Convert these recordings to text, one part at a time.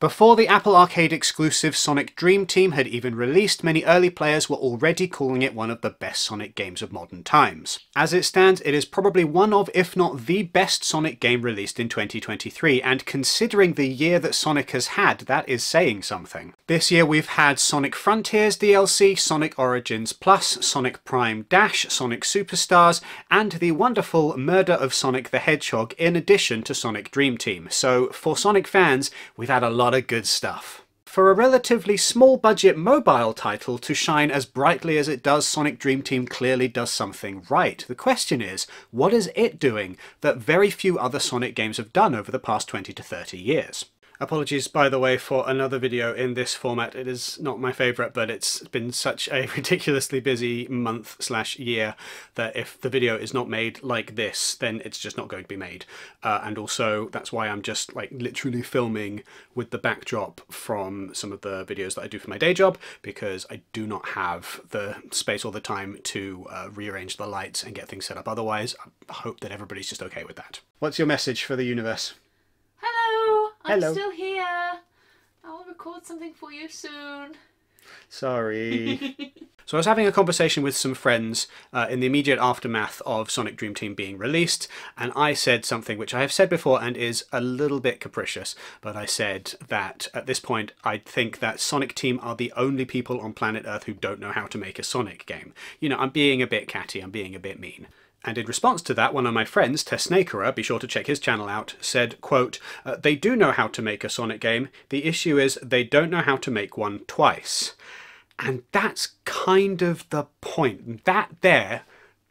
Before the Apple Arcade exclusive Sonic Dream Team had even released, many early players were already calling it one of the best Sonic games of modern times. As it stands, it is probably one of, if not the best Sonic game released in 2023, and considering the year that Sonic has had, that is saying something. This year we've had Sonic Frontiers DLC, Sonic Origins Plus, Sonic Prime Dash, Sonic Superstars, and the wonderful Murder of Sonic the Hedgehog in addition to Sonic Dream Team. So for Sonic fans, we've had a lot of good stuff. For a relatively small budget mobile title to shine as brightly as it does, Sonic Dream Team clearly does something right. The question is, what is it doing that very few other Sonic games have done over the past 20 to 30 years? Apologies, by the way, for another video in this format. It is not my favourite, but it's been such a ridiculously busy month slash year that if the video is not made like this, then it's just not going to be made. Uh, and also, that's why I'm just like literally filming with the backdrop from some of the videos that I do for my day job, because I do not have the space or the time to uh, rearrange the lights and get things set up. Otherwise, I hope that everybody's just okay with that. What's your message for the universe? I'm Hello. still here. I'll record something for you soon. Sorry. so I was having a conversation with some friends uh, in the immediate aftermath of Sonic Dream Team being released, and I said something which I have said before and is a little bit capricious, but I said that at this point I think that Sonic Team are the only people on planet Earth who don't know how to make a Sonic game. You know, I'm being a bit catty, I'm being a bit mean. And in response to that, one of my friends, Tessnakerer, be sure to check his channel out, said, quote, uh, they do know how to make a Sonic game. The issue is they don't know how to make one twice. And that's kind of the point. That there,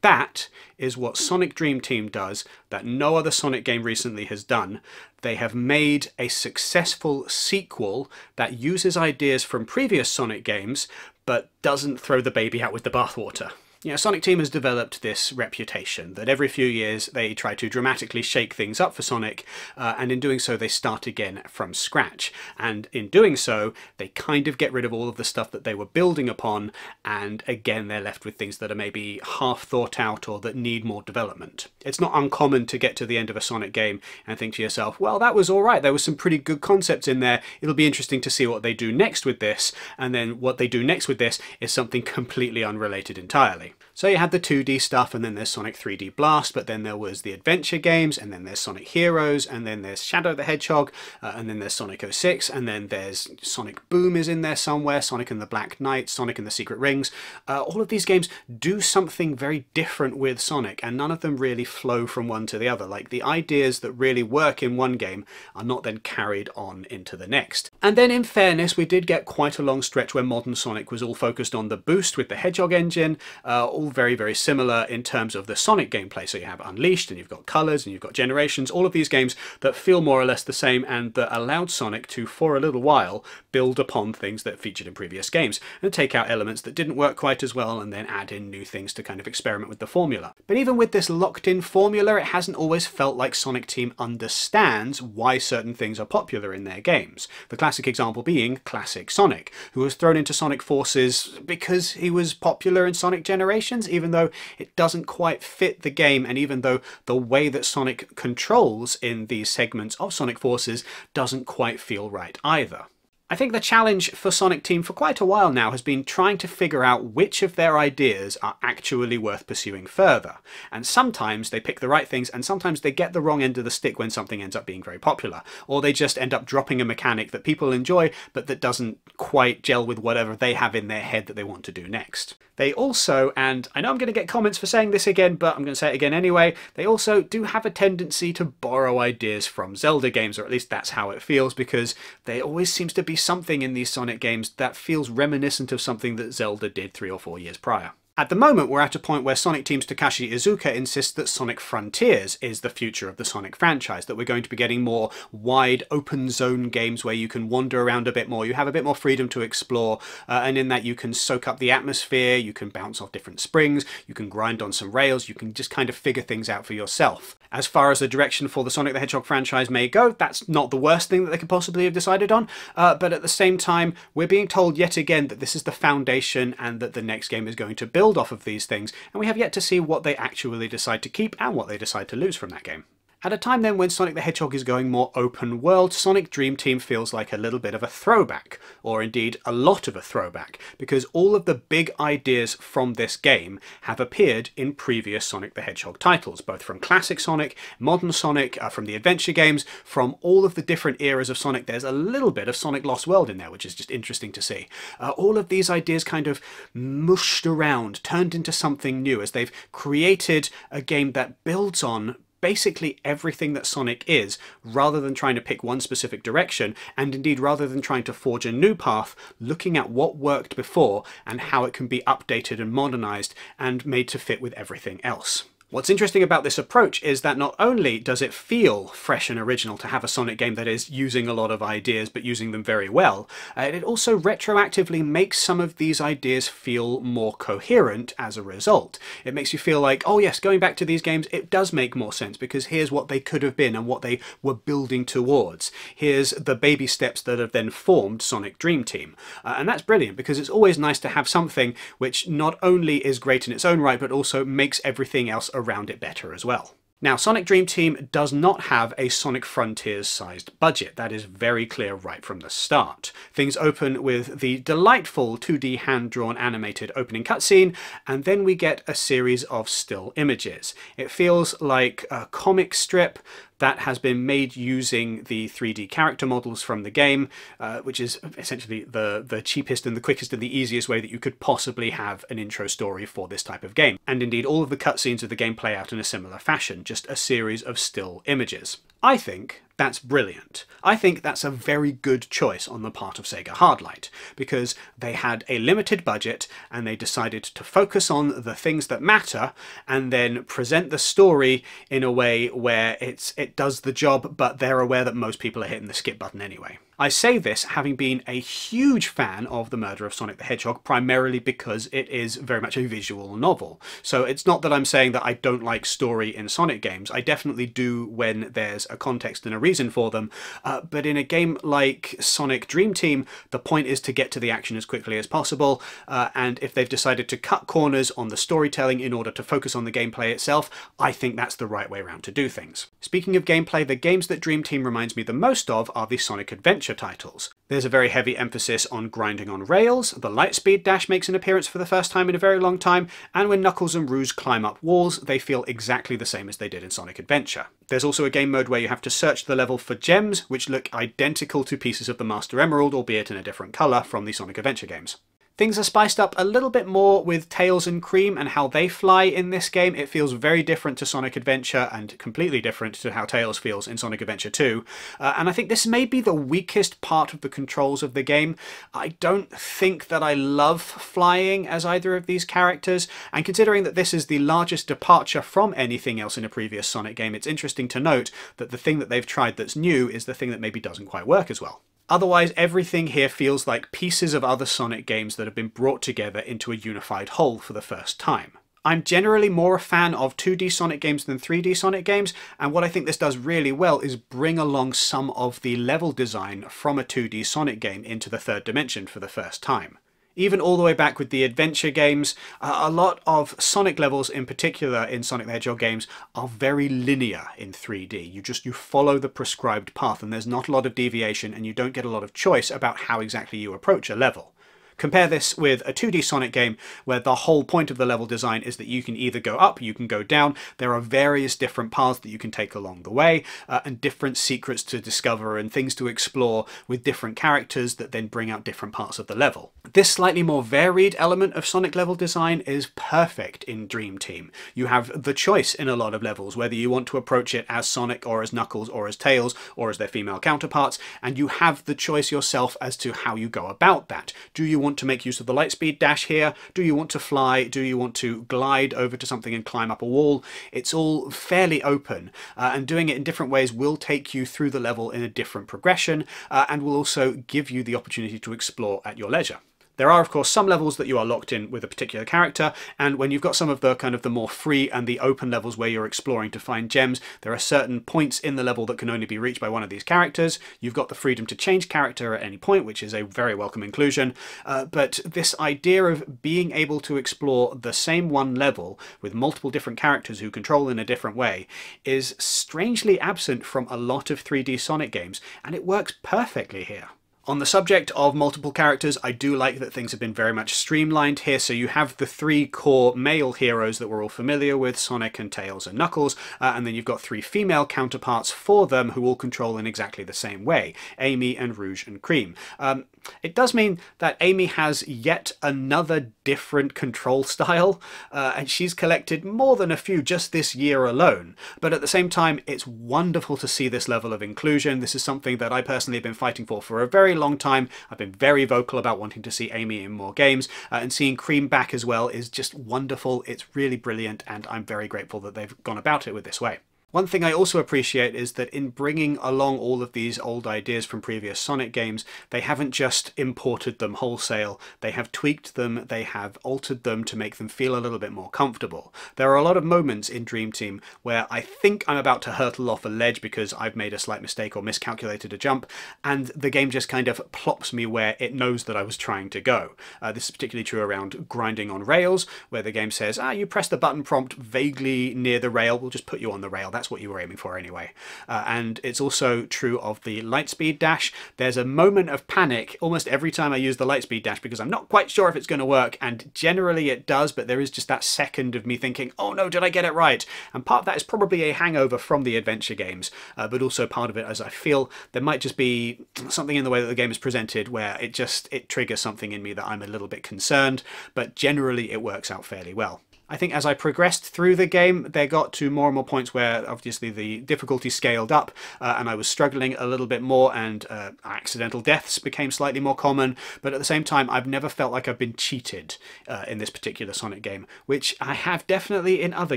that is what Sonic Dream Team does that no other Sonic game recently has done. They have made a successful sequel that uses ideas from previous Sonic games, but doesn't throw the baby out with the bathwater. You know, Sonic Team has developed this reputation that every few years they try to dramatically shake things up for Sonic, uh, and in doing so they start again from scratch. And in doing so, they kind of get rid of all of the stuff that they were building upon, and again they're left with things that are maybe half thought out or that need more development. It's not uncommon to get to the end of a Sonic game and think to yourself, well, that was alright, there was some pretty good concepts in there, it'll be interesting to see what they do next with this, and then what they do next with this is something completely unrelated entirely ashamed. So you had the 2D stuff, and then there's Sonic 3D Blast, but then there was the adventure games, and then there's Sonic Heroes, and then there's Shadow the Hedgehog, uh, and then there's Sonic 06, and then there's Sonic Boom is in there somewhere, Sonic and the Black Knight, Sonic and the Secret Rings. Uh, all of these games do something very different with Sonic, and none of them really flow from one to the other. Like the ideas that really work in one game are not then carried on into the next. And then in fairness, we did get quite a long stretch where modern Sonic was all focused on the boost with the Hedgehog engine, uh, all very, very similar in terms of the Sonic gameplay. So you have Unleashed and you've got Colors and you've got Generations, all of these games that feel more or less the same and that allowed Sonic to, for a little while, build upon things that featured in previous games and take out elements that didn't work quite as well and then add in new things to kind of experiment with the formula. But even with this locked in formula, it hasn't always felt like Sonic Team understands why certain things are popular in their games. The classic example being Classic Sonic, who was thrown into Sonic Forces because he was popular in Sonic Generations, even though it doesn't quite fit the game and even though the way that Sonic controls in these segments of Sonic Forces doesn't quite feel right either. I think the challenge for Sonic Team for quite a while now has been trying to figure out which of their ideas are actually worth pursuing further. And sometimes they pick the right things and sometimes they get the wrong end of the stick when something ends up being very popular. Or they just end up dropping a mechanic that people enjoy but that doesn't quite gel with whatever they have in their head that they want to do next. They also, and I know I'm going to get comments for saying this again, but I'm going to say it again anyway, they also do have a tendency to borrow ideas from Zelda games, or at least that's how it feels, because there always seems to be something in these Sonic games that feels reminiscent of something that Zelda did three or four years prior. At the moment, we're at a point where Sonic Team's Takashi Iizuka insists that Sonic Frontiers is the future of the Sonic franchise, that we're going to be getting more wide open zone games where you can wander around a bit more, you have a bit more freedom to explore, uh, and in that you can soak up the atmosphere, you can bounce off different springs, you can grind on some rails, you can just kind of figure things out for yourself. As far as the direction for the Sonic the Hedgehog franchise may go, that's not the worst thing that they could possibly have decided on, uh, but at the same time, we're being told yet again that this is the foundation and that the next game is going to build off of these things, and we have yet to see what they actually decide to keep and what they decide to lose from that game. At a time then when Sonic the Hedgehog is going more open world, Sonic Dream Team feels like a little bit of a throwback, or indeed a lot of a throwback, because all of the big ideas from this game have appeared in previous Sonic the Hedgehog titles, both from classic Sonic, modern Sonic, uh, from the adventure games, from all of the different eras of Sonic. There's a little bit of Sonic Lost World in there, which is just interesting to see. Uh, all of these ideas kind of mushed around, turned into something new as they've created a game that builds on basically everything that Sonic is, rather than trying to pick one specific direction, and indeed rather than trying to forge a new path, looking at what worked before and how it can be updated and modernized and made to fit with everything else. What's interesting about this approach is that not only does it feel fresh and original to have a Sonic game that is using a lot of ideas but using them very well, uh, it also retroactively makes some of these ideas feel more coherent as a result. It makes you feel like, oh yes, going back to these games, it does make more sense because here's what they could have been and what they were building towards. Here's the baby steps that have then formed Sonic Dream Team. Uh, and that's brilliant because it's always nice to have something which not only is great in its own right but also makes everything else around it better as well. Now, Sonic Dream Team does not have a Sonic Frontiers sized budget. That is very clear right from the start. Things open with the delightful 2D hand drawn animated opening cutscene, and then we get a series of still images. It feels like a comic strip that has been made using the 3D character models from the game, uh, which is essentially the, the cheapest and the quickest and the easiest way that you could possibly have an intro story for this type of game. And indeed, all of the cutscenes of the game play out in a similar fashion, just a series of still images. I think that's brilliant. I think that's a very good choice on the part of Sega Hardlight, because they had a limited budget and they decided to focus on the things that matter and then present the story in a way where it's it does the job, but they're aware that most people are hitting the skip button anyway. I say this having been a huge fan of The Murder of Sonic the Hedgehog, primarily because it is very much a visual novel. So it's not that I'm saying that I don't like story in Sonic games. I definitely do when there's a context and a reason for them. Uh, but in a game like Sonic Dream Team, the point is to get to the action as quickly as possible. Uh, and if they've decided to cut corners on the storytelling in order to focus on the gameplay itself, I think that's the right way around to do things. Speaking of gameplay, the games that Dream Team reminds me the most of are the Sonic Adventure adventure titles. There's a very heavy emphasis on grinding on rails, the Lightspeed Dash makes an appearance for the first time in a very long time, and when Knuckles and Rouge climb up walls, they feel exactly the same as they did in Sonic Adventure. There's also a game mode where you have to search the level for gems, which look identical to pieces of the Master Emerald, albeit in a different colour from the Sonic Adventure games. Things are spiced up a little bit more with Tails and Cream and how they fly in this game. It feels very different to Sonic Adventure and completely different to how Tails feels in Sonic Adventure 2. Uh, and I think this may be the weakest part of the controls of the game. I don't think that I love flying as either of these characters, and considering that this is the largest departure from anything else in a previous Sonic game, it's interesting to note that the thing that they've tried that's new is the thing that maybe doesn't quite work as well. Otherwise, everything here feels like pieces of other Sonic games that have been brought together into a unified whole for the first time. I'm generally more a fan of 2D Sonic games than 3D Sonic games, and what I think this does really well is bring along some of the level design from a 2D Sonic game into the third dimension for the first time even all the way back with the adventure games, uh, a lot of Sonic levels in particular in Sonic the Hedgehog games are very linear in 3D. You just you follow the prescribed path and there's not a lot of deviation and you don't get a lot of choice about how exactly you approach a level. Compare this with a 2D Sonic game where the whole point of the level design is that you can either go up, you can go down, there are various different paths that you can take along the way, uh, and different secrets to discover and things to explore with different characters that then bring out different parts of the level. This slightly more varied element of Sonic level design is perfect in Dream Team. You have the choice in a lot of levels, whether you want to approach it as Sonic or as Knuckles or as Tails or as their female counterparts, and you have the choice yourself as to how you go about that. Do you want to make use of the lightspeed dash here? Do you want to fly? Do you want to glide over to something and climb up a wall? It's all fairly open uh, and doing it in different ways will take you through the level in a different progression uh, and will also give you the opportunity to explore at your leisure. There are, of course, some levels that you are locked in with a particular character, and when you've got some of the kind of the more free and the open levels where you're exploring to find gems, there are certain points in the level that can only be reached by one of these characters. You've got the freedom to change character at any point, which is a very welcome inclusion. Uh, but this idea of being able to explore the same one level with multiple different characters who control in a different way is strangely absent from a lot of 3D Sonic games, and it works perfectly here. On the subject of multiple characters, I do like that things have been very much streamlined here. So you have the three core male heroes that we're all familiar with, Sonic and Tails and Knuckles, uh, and then you've got three female counterparts for them who all control in exactly the same way, Amy and Rouge and Cream. Um, it does mean that Amy has yet another different control style, uh, and she's collected more than a few just this year alone. But at the same time, it's wonderful to see this level of inclusion. This is something that I personally have been fighting for for a very long time. I've been very vocal about wanting to see Amy in more games, uh, and seeing Cream back as well is just wonderful. It's really brilliant, and I'm very grateful that they've gone about it with this way. One thing I also appreciate is that in bringing along all of these old ideas from previous Sonic games, they haven't just imported them wholesale, they have tweaked them, they have altered them to make them feel a little bit more comfortable. There are a lot of moments in Dream Team where I think I'm about to hurtle off a ledge because I've made a slight mistake or miscalculated a jump, and the game just kind of plops me where it knows that I was trying to go. Uh, this is particularly true around grinding on rails, where the game says, ah, you press the button prompt vaguely near the rail, we'll just put you on the rail. That's what you were aiming for anyway. Uh, and it's also true of the lightspeed dash. There's a moment of panic almost every time I use the lightspeed dash because I'm not quite sure if it's going to work, and generally it does, but there is just that second of me thinking, oh no, did I get it right? And part of that is probably a hangover from the adventure games, uh, but also part of it as I feel there might just be something in the way that the game is presented where it just it triggers something in me that I'm a little bit concerned, but generally it works out fairly well. I think as I progressed through the game, they got to more and more points where obviously the difficulty scaled up uh, and I was struggling a little bit more and uh, accidental deaths became slightly more common. But at the same time, I've never felt like I've been cheated uh, in this particular Sonic game, which I have definitely in other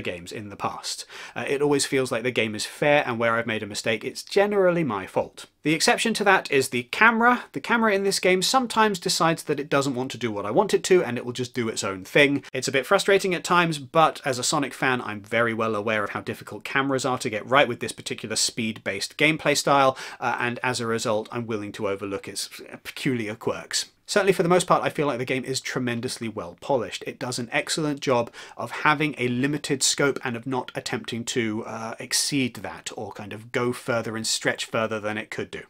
games in the past. Uh, it always feels like the game is fair and where I've made a mistake, it's generally my fault. The exception to that is the camera. The camera in this game sometimes decides that it doesn't want to do what I want it to and it will just do its own thing. It's a bit frustrating at times, but as a Sonic fan, I'm very well aware of how difficult cameras are to get right with this particular speed-based gameplay style, uh, and as a result, I'm willing to overlook its peculiar quirks. Certainly for the most part, I feel like the game is tremendously well polished. It does an excellent job of having a limited scope and of not attempting to uh, exceed that or kind of go further and stretch further than it could do.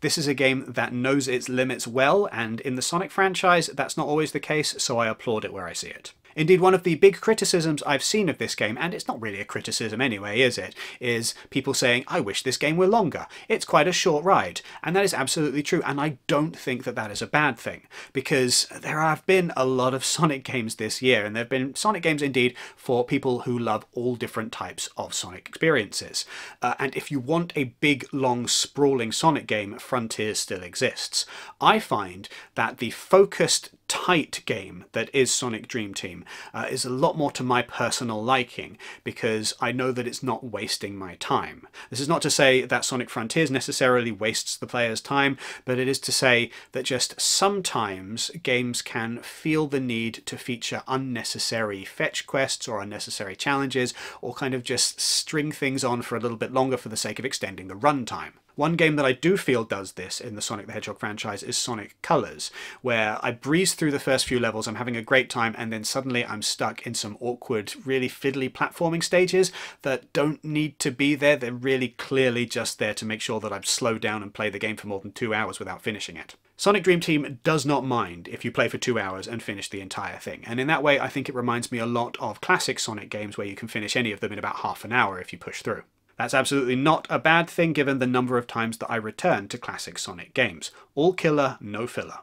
This is a game that knows its limits well, and in the Sonic franchise, that's not always the case, so I applaud it where I see it. Indeed, one of the big criticisms I've seen of this game, and it's not really a criticism anyway, is it, is people saying, I wish this game were longer. It's quite a short ride. And that is absolutely true, and I don't think that that is a bad thing, because there have been a lot of Sonic games this year, and there have been Sonic games indeed for people who love all different types of Sonic experiences. Uh, and if you want a big, long, sprawling Sonic game, Frontiers still exists. I find that the focused tight game that is Sonic Dream Team uh, is a lot more to my personal liking because I know that it's not wasting my time. This is not to say that Sonic Frontiers necessarily wastes the player's time, but it is to say that just sometimes games can feel the need to feature unnecessary fetch quests or unnecessary challenges or kind of just string things on for a little bit longer for the sake of extending the runtime. One game that I do feel does this in the Sonic the Hedgehog franchise is Sonic Colors, where I breeze through the first few levels, I'm having a great time, and then suddenly I'm stuck in some awkward, really fiddly platforming stages that don't need to be there. They're really clearly just there to make sure that I've slowed down and played the game for more than two hours without finishing it. Sonic Dream Team does not mind if you play for two hours and finish the entire thing, and in that way I think it reminds me a lot of classic Sonic games where you can finish any of them in about half an hour if you push through. That's absolutely not a bad thing given the number of times that I return to classic Sonic games. All killer, no filler.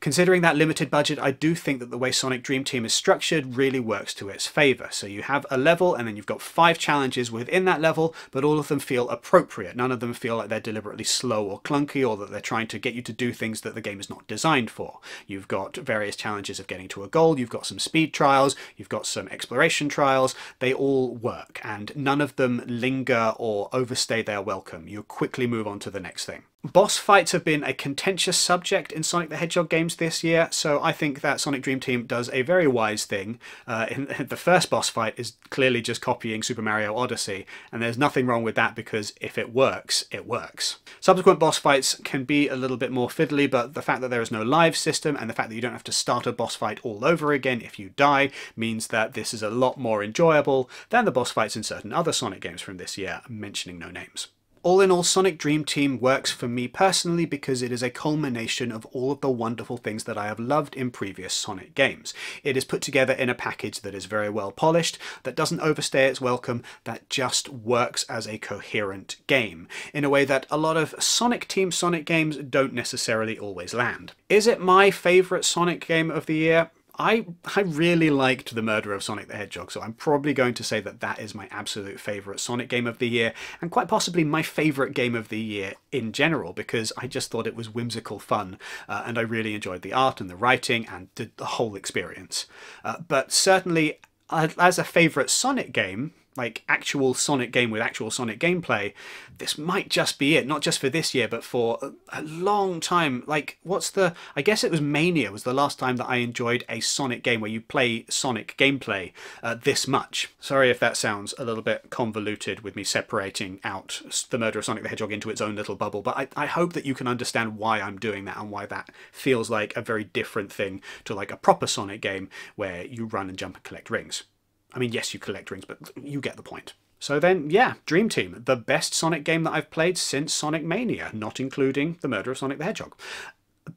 Considering that limited budget, I do think that the way Sonic Dream Team is structured really works to its favour. So you have a level and then you've got five challenges within that level, but all of them feel appropriate. None of them feel like they're deliberately slow or clunky or that they're trying to get you to do things that the game is not designed for. You've got various challenges of getting to a goal, you've got some speed trials, you've got some exploration trials. They all work and none of them linger or overstay their welcome. You quickly move on to the next thing. Boss fights have been a contentious subject in Sonic the Hedgehog games this year, so I think that Sonic Dream Team does a very wise thing. Uh, in, the first boss fight is clearly just copying Super Mario Odyssey, and there's nothing wrong with that because if it works, it works. Subsequent boss fights can be a little bit more fiddly, but the fact that there is no live system and the fact that you don't have to start a boss fight all over again if you die means that this is a lot more enjoyable than the boss fights in certain other Sonic games from this year, mentioning no names. All in all, Sonic Dream Team works for me personally because it is a culmination of all of the wonderful things that I have loved in previous Sonic games. It is put together in a package that is very well polished, that doesn't overstay its welcome, that just works as a coherent game, in a way that a lot of Sonic Team Sonic games don't necessarily always land. Is it my favourite Sonic game of the year? I, I really liked The Murder of Sonic the Hedgehog, so I'm probably going to say that that is my absolute favourite Sonic game of the year, and quite possibly my favourite game of the year in general, because I just thought it was whimsical fun, uh, and I really enjoyed the art and the writing and the, the whole experience. Uh, but certainly, uh, as a favourite Sonic game, like actual Sonic game with actual Sonic gameplay, this might just be it. Not just for this year, but for a long time. Like, what's the? I guess it was Mania was the last time that I enjoyed a Sonic game where you play Sonic gameplay uh, this much. Sorry if that sounds a little bit convoluted with me separating out the murder of Sonic the Hedgehog into its own little bubble, but I, I hope that you can understand why I'm doing that and why that feels like a very different thing to like a proper Sonic game where you run and jump and collect rings. I mean, yes, you collect rings, but you get the point. So then, yeah, Dream Team, the best Sonic game that I've played since Sonic Mania, not including The Murder of Sonic the Hedgehog.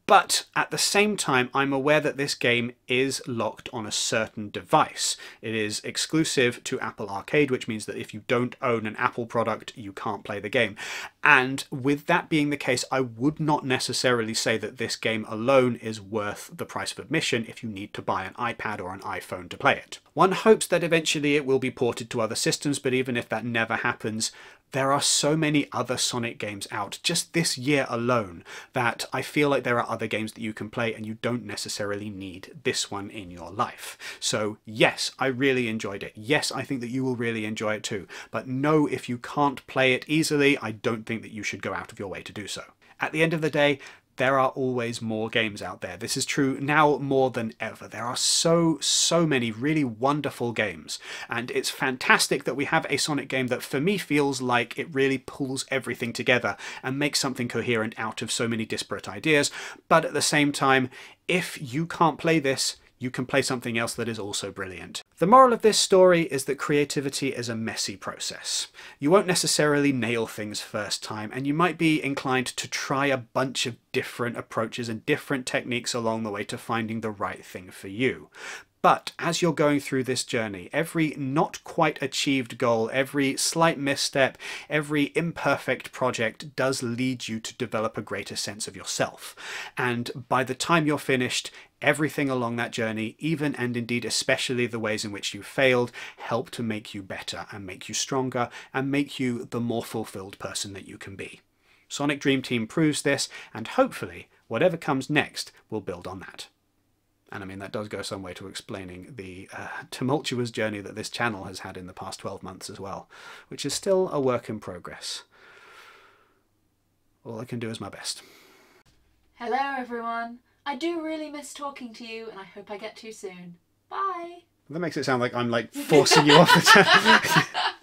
But at the same time, I'm aware that this game is locked on a certain device. It is exclusive to Apple Arcade, which means that if you don't own an Apple product, you can't play the game. And with that being the case, I would not necessarily say that this game alone is worth the price of admission if you need to buy an iPad or an iPhone to play it. One hopes that eventually it will be ported to other systems, but even if that never happens, there are so many other Sonic games out just this year alone that I feel like there are other games that you can play and you don't necessarily need this one in your life. So yes, I really enjoyed it. Yes, I think that you will really enjoy it too. But no, if you can't play it easily, I don't think that you should go out of your way to do so. At the end of the day, there are always more games out there. This is true now more than ever. There are so, so many really wonderful games. And it's fantastic that we have a Sonic game that for me feels like it really pulls everything together and makes something coherent out of so many disparate ideas. But at the same time, if you can't play this, you can play something else that is also brilliant. The moral of this story is that creativity is a messy process. You won't necessarily nail things first time, and you might be inclined to try a bunch of different approaches and different techniques along the way to finding the right thing for you. But as you're going through this journey, every not quite achieved goal, every slight misstep, every imperfect project does lead you to develop a greater sense of yourself. And by the time you're finished, everything along that journey, even and indeed especially the ways in which you failed, help to make you better and make you stronger and make you the more fulfilled person that you can be. Sonic Dream Team proves this, and hopefully, whatever comes next will build on that. And I mean, that does go some way to explaining the uh, tumultuous journey that this channel has had in the past 12 months as well, which is still a work in progress. All I can do is my best. Hello, everyone. I do really miss talking to you, and I hope I get to soon. Bye. That makes it sound like I'm like forcing you off the.